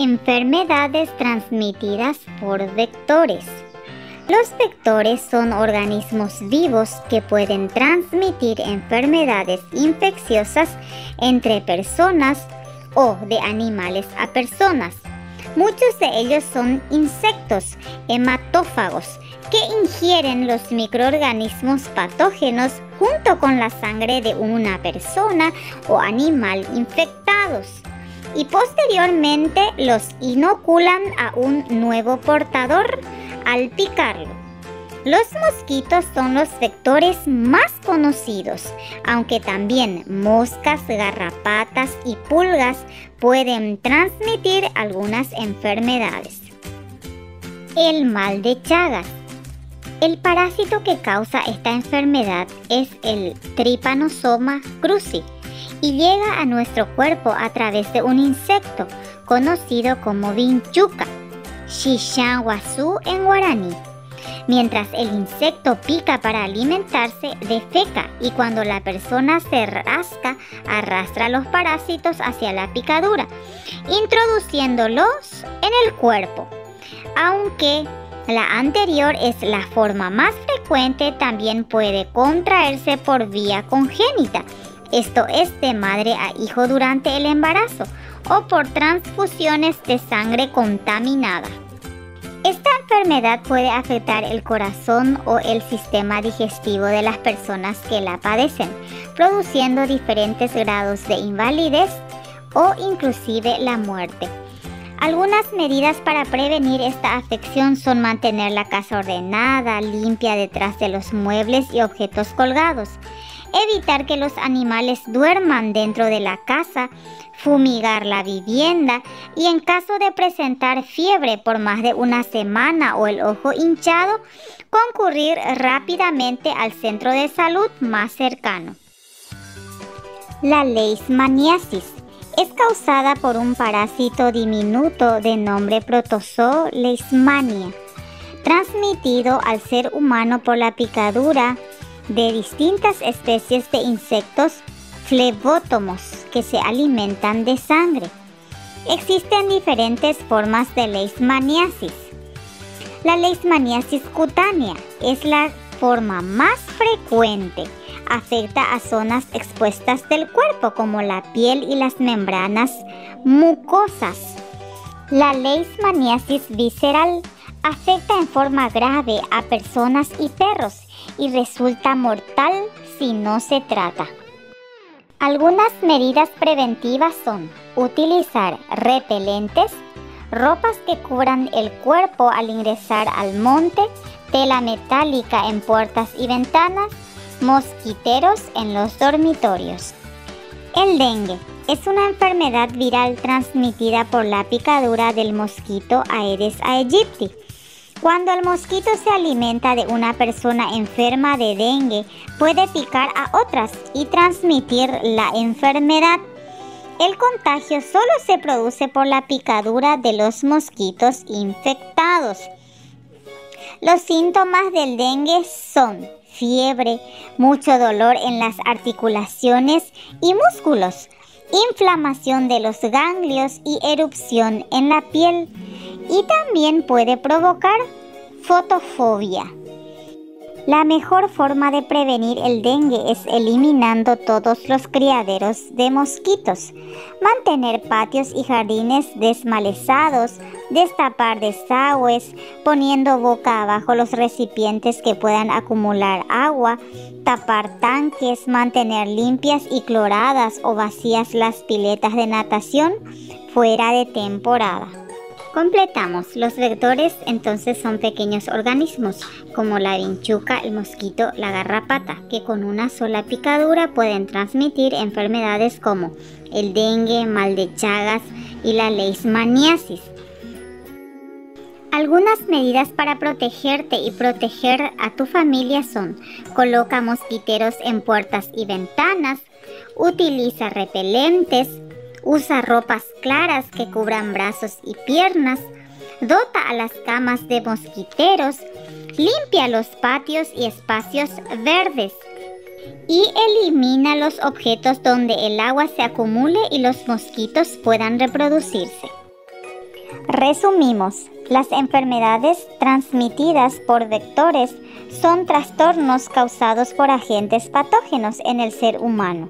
Enfermedades transmitidas por vectores. Los vectores son organismos vivos que pueden transmitir enfermedades infecciosas entre personas o de animales a personas. Muchos de ellos son insectos hematófagos que ingieren los microorganismos patógenos junto con la sangre de una persona o animal infectados y posteriormente los inoculan a un nuevo portador al picarlo. Los mosquitos son los vectores más conocidos, aunque también moscas, garrapatas y pulgas pueden transmitir algunas enfermedades. El mal de Chagas. El parásito que causa esta enfermedad es el Trypanosoma cruzi y llega a nuestro cuerpo a través de un insecto conocido como vinchuca, Shishanwasu en guaraní. Mientras el insecto pica para alimentarse, defeca y cuando la persona se rasca, arrastra los parásitos hacia la picadura, introduciéndolos en el cuerpo. Aunque la anterior es la forma más frecuente, también puede contraerse por vía congénita esto es de madre a hijo durante el embarazo o por transfusiones de sangre contaminada. Esta enfermedad puede afectar el corazón o el sistema digestivo de las personas que la padecen, produciendo diferentes grados de invalidez o inclusive la muerte. Algunas medidas para prevenir esta afección son mantener la casa ordenada, limpia detrás de los muebles y objetos colgados, evitar que los animales duerman dentro de la casa, fumigar la vivienda y en caso de presentar fiebre por más de una semana o el ojo hinchado, concurrir rápidamente al centro de salud más cercano. La leishmaniasis es causada por un parásito diminuto de nombre Protozoo leishmania, transmitido al ser humano por la picadura de distintas especies de insectos flebótomos que se alimentan de sangre. Existen diferentes formas de leishmaniasis. La leishmaniasis cutánea es la forma más frecuente. Afecta a zonas expuestas del cuerpo como la piel y las membranas mucosas. La leishmaniasis visceral afecta en forma grave a personas y perros y resulta mortal si no se trata. Algunas medidas preventivas son utilizar repelentes, ropas que cubran el cuerpo al ingresar al monte, tela metálica en puertas y ventanas, mosquiteros en los dormitorios. El dengue es una enfermedad viral transmitida por la picadura del mosquito Aedes aegypti cuando el mosquito se alimenta de una persona enferma de dengue, puede picar a otras y transmitir la enfermedad. El contagio solo se produce por la picadura de los mosquitos infectados. Los síntomas del dengue son fiebre, mucho dolor en las articulaciones y músculos, inflamación de los ganglios y erupción en la piel y también puede provocar fotofobia. La mejor forma de prevenir el dengue es eliminando todos los criaderos de mosquitos, mantener patios y jardines desmalezados, destapar desagües, poniendo boca abajo los recipientes que puedan acumular agua, tapar tanques, mantener limpias y cloradas o vacías las piletas de natación fuera de temporada. Completamos. Los vectores entonces son pequeños organismos como la vinchuca, el mosquito, la garrapata, que con una sola picadura pueden transmitir enfermedades como el dengue, mal de Chagas y la leishmaniasis. Algunas medidas para protegerte y proteger a tu familia son coloca mosquiteros en puertas y ventanas, utiliza repelentes, Usa ropas claras que cubran brazos y piernas. Dota a las camas de mosquiteros. Limpia los patios y espacios verdes. Y elimina los objetos donde el agua se acumule y los mosquitos puedan reproducirse. Resumimos, las enfermedades transmitidas por vectores son trastornos causados por agentes patógenos en el ser humano.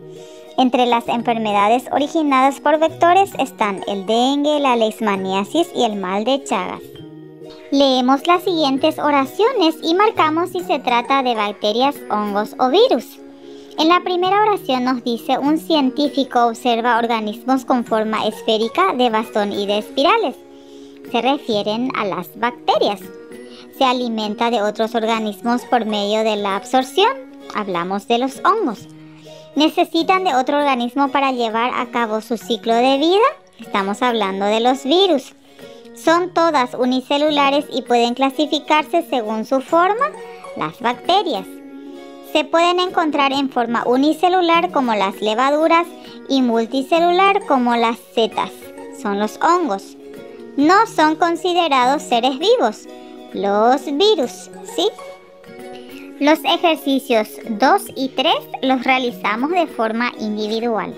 Entre las enfermedades originadas por vectores están el dengue, la leishmaniasis y el mal de Chagas. Leemos las siguientes oraciones y marcamos si se trata de bacterias, hongos o virus. En la primera oración nos dice un científico observa organismos con forma esférica de bastón y de espirales. Se refieren a las bacterias. Se alimenta de otros organismos por medio de la absorción. Hablamos de los hongos. Necesitan de otro organismo para llevar a cabo su ciclo de vida. Estamos hablando de los virus. Son todas unicelulares y pueden clasificarse según su forma, las bacterias. Se pueden encontrar en forma unicelular como las levaduras y multicelular como las setas, son los hongos. No son considerados seres vivos, los virus, ¿sí? Los ejercicios 2 y 3 los realizamos de forma individual.